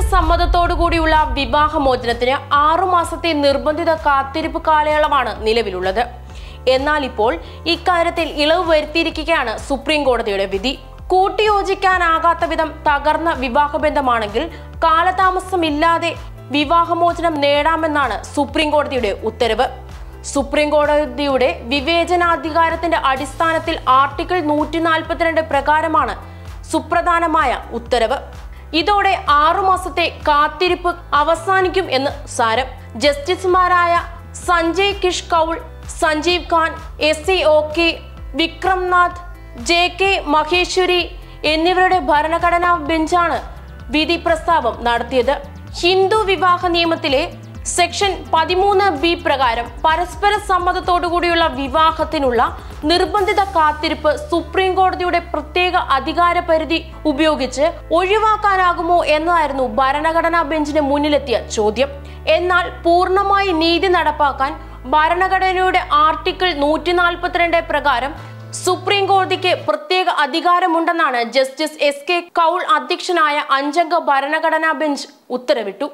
സമ്മതത്തോടുകൂടിയുള്ള വിവാഹമോചനത്തിന് ആറുമാസത്തെ നിർബന്ധിത കാത്തിരിപ്പ് കാലയളവാണ് നിലവിലുള്ളത്. എന്നാൽ ഇപ്പോൾ ഇക്കാര്യത്തിൽ ഇളവ് വരുത്തിയിരിക്കുകയാണ് സുപ്രീം കോടതിയുടെ വിധി. കൂട്ടിയോജിക്കാനാകാത്ത വിധം തകർന്ന വിവാഹബന്ധമാണെങ്കിൽ കാലതാമസമില്ലാതെ വിവാഹമോചനം നേടാമെന്നാണ് സുപ്രീം കോടതിയുടെ ഉത്തരവ്. സുപ്രീം കോടതിയുടെ വിവേചനാധികാരത്തിന്റെ അടിസ്ഥാനത്തിൽ ആർട്ടിക്കിൾ നൂറ്റി നാൽപ്പത്തിരണ്ട് പ്രകാരമാണ് സുപ്രധാനമായ ഉത്തരവ്. ഇതോടെ ആറുമാസത്തെ കാത്തിരിപ്പ് അവസാനിക്കും എന്ന് സാരം. ജസ്റ്റിസുമാരായ Sanjay Kish Kaul Sanjiv Khan S C O K Vikramnath J K Maheshwari എന്നിവരുടെ ഭരണഘടനാ ബെഞ്ചാണ് വിധി പ്രസ്താവം നടത്തിയത്. ഹിന്ദു വിവാഹ നിയമത്തിലെ സെക്ഷൻ പതിമൂന്ന് ബി പ്രകാരം പരസ്പര സമ്മതത്തോടുകൂടിയുള്ള വിവാഹത്തിനുള്ള നിർബന്ധിത കാത്തിരിപ്പ് സുപ്രീം കോടതിയുടെ പ്രത്യേക അധികാര പരിധി ഉപയോഗിച്ച് ഒഴിവാക്കാനാകുമോ എന്നതായിരുന്നു ഭരണഘടനാ ബെഞ്ചിന് മുന്നിലെത്തിയ ചോദ്യം. എന്നാൽ പൂർണമായി നീതി നടപ്പാക്കാൻ ഭരണഘടനയുടെ ആർട്ടിക്കിൾ നൂറ്റി നാൽപ്പത്തിരണ്ട് പ്രകാരം സുപ്രീം കോടതിക്ക് പ്രത്യേക അധികാരമുണ്ടെന്നാണ് ജസ്റ്റിസ് എസ് കെ കൗൾ അധ്യക്ഷനായ അഞ്ചംഗ ഭരണഘടനാ ബെഞ്ച് ഉത്തരവിട്ടു.